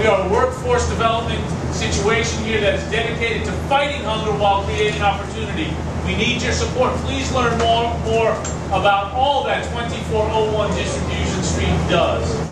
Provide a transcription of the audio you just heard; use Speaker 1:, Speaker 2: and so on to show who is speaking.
Speaker 1: We are a workforce development situation here that is dedicated to fighting hunger while creating opportunity. We need your support. Please learn more, more about all that 2401 Distribution Street does.